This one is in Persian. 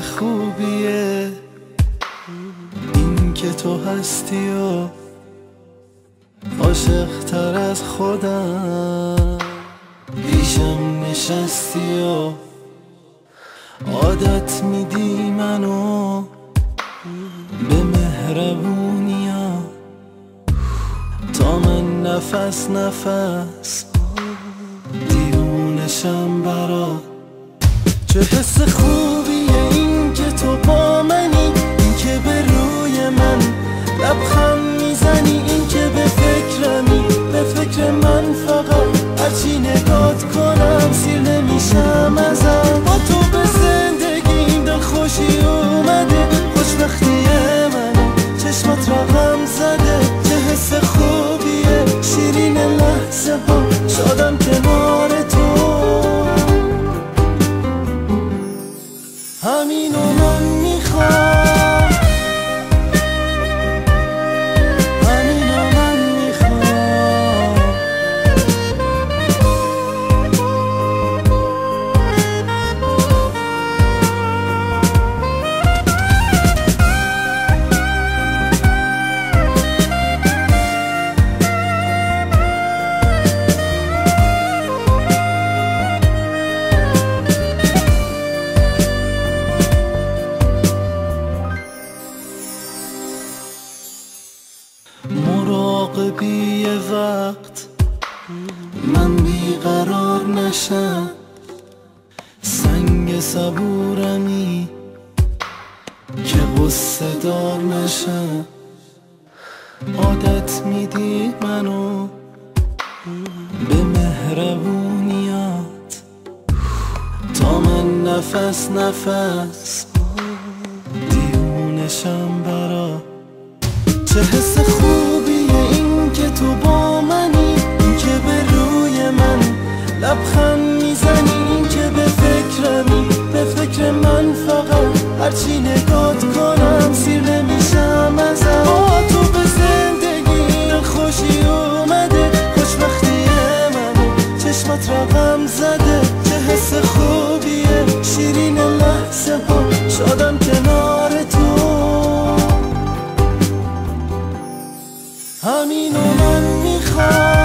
خوبیه. این که تو هستی و عاشق تر از خودم. پیشم نشستی و عادت میدی منو. به مهربونیا تا من نفس نفس دیوونشم برا چه حس که تو با منی این که به روی من لبخند می‌زنی این که به فکرمی به فکر من فقط هرچی نگات کنم سیر مراقبی وقت من بیقرار نشم. سنگ صبورمی که غصه دار نشم. عادت میدی منو به مهربونیات. تا من نفس نفس دیونشم برا. چه حس لبخند می‌زنی که به فکرمی به فکر من فقط هرچی نگات کنم سیر نمیشم ازم. تو به زندگی خوشی اومده خوشبختی من چشمت رقم زده چه حس خوبیه. شیرین لحظه ها شادم کنار تو. همینو من می‌خوام.